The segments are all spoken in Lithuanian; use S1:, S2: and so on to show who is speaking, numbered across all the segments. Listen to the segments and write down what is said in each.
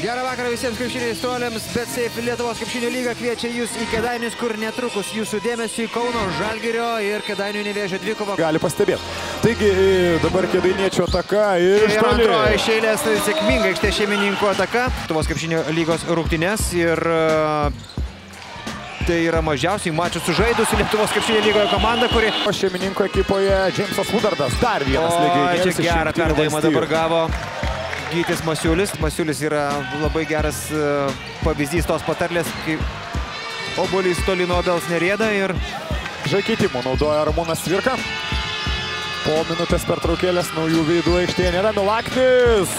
S1: visiems krepšinio įstojams, bet Seif Lietuvos krepšinio lyga kviečia jūs į Kedainius, kur netrukus jūsų dėmesį Kauno Žalgirio ir Kedainių nevėžio dvikova.
S2: Gali pastebėti. Taigi dabar kėdainiečių ataka ir iš
S1: Ir
S2: toli.
S1: antroji iš eilės sėkminga aikštė šeimininkų ataka. Lietuvos krepšinio lygos rungtynės ir e, tai yra mažiausiai mačių sužaidusi Lietuvos krepšinio lygoje komanda, kuri...
S2: O šeimininko ekipoje Džeimsas Woodardas. Dar vienas
S1: O,
S2: legionierius
S1: čia gerą perdavimą dabar gavo Gytis Masiulis. Masiulis yra labai geras e, pavyzdys tos patarlės, kai obolys toli nuo obels nerėda ir
S2: Žaikeitimų naudoja Ramūnas Svirka. Po minutės pertraukėlės naujų veidų aikštėje nėra Milaknis.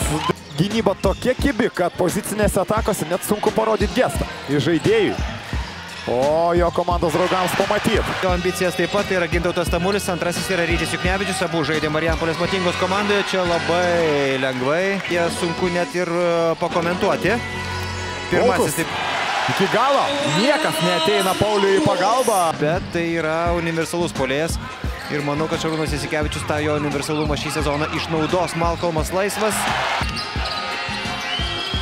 S2: Gynyba tokia kibi, kad pozicinėse atakose net sunku parodyti gestą. Iš žaidėjų. O jo komandos draugams pamatyti.
S1: jo ambicijas taip pat tai yra Gintautas Tamulis, antrasis yra Rytis Juknevičius, abu žaidė Marijampolės Matingos komandoje, čia labai lengvai, jie sunku net ir e, pakomentuoti. Pirmasis taip,
S2: Iki galo niekas neteina Pauliui į pagalbą.
S1: bet tai yra universalus polėjas. Ir manau, kad Šarūnas Jasikevičius tą jo universalumą šį sezoną išnaudos. Malkolmas laisvas.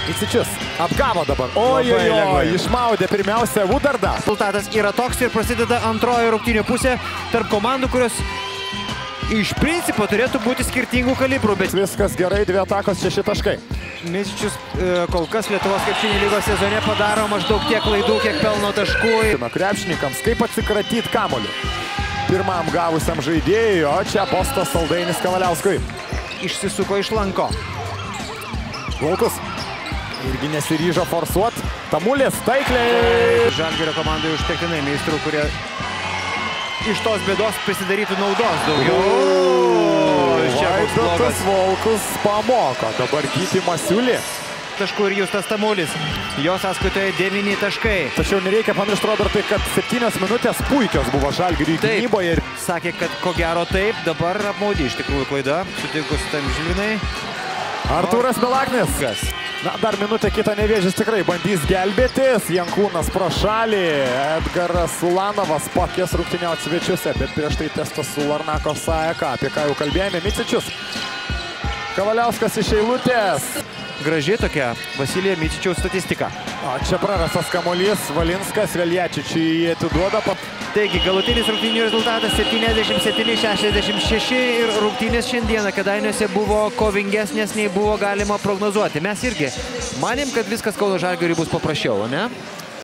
S2: Įsičius. Apgavo dabar. Oi, oi, oi. Išmaudė pirmiausia Woodardą.
S1: Rezultatas yra toks ir prasideda antroji rungtynių pusė tarp komandų, kurios iš principo turėtų būti skirtingų kalibrų, bet
S2: Viskas gerai, dvi atakos, šeši taškai.
S1: Misičius e, kol kas Lietuvos krepšinio lygos sezone padaro maždaug tiek klaidų, kiek pelno taškų.
S2: Na, krepšininkams, kaip atsikratyti kamoliu. Pirmam gavusiam žaidėjui, o čia postas Saldainis Kavaliauskui.
S1: Išsisuko iš lanko.
S2: Volkus. Irgi nesiryžo forsuot. Tamulis, taikliai.
S1: Žalgirio komandai užtektinai meistrų, kurie iš tos bėdos prisidarytų naudos daugiau.
S2: Vaidotas Volkus pamoko. Dabar Gyti Masiulį.
S1: taškų ir Justas Tamulis. Jo sąskaitoje 9 taškai.
S2: Tačiau nereikia pamiršti, Robertai, kad septynios minutės puikios buvo Žalgiriui gynyboje. Ir
S1: Sakė, kad ko gero taip, dabar apmaudė iš tikrųjų klaida, sutikus tam žilvinai.
S2: Artūras Milaknis.
S1: Kas?
S2: Na, dar minutę kitą nevėžys tikrai bandys gelbėtis. Jankūnas pro šalį. Edgaras Ulanovas pakės rungtyniauti svečiuose, bet prieš tai testas su Larnako Saeka, apie ką jau kalbėjome. Micičius. Kavaliauskas iš eilutės.
S1: Graži tokia Vasilija Myčičiaus statistika.
S2: O čia prarastas kamuolys. Valinskas Veljačičiui jį atiduoda. Pa...
S1: Taigi, galutinis rungtynių rezultatas 77-66 ir rungtynės šiandieną Kedainiuose buvo kovingesnės nei buvo galima prognozuoti. Mes irgi manėm, kad viskas Kauno Žalgiriui bus paprasčiau, ne?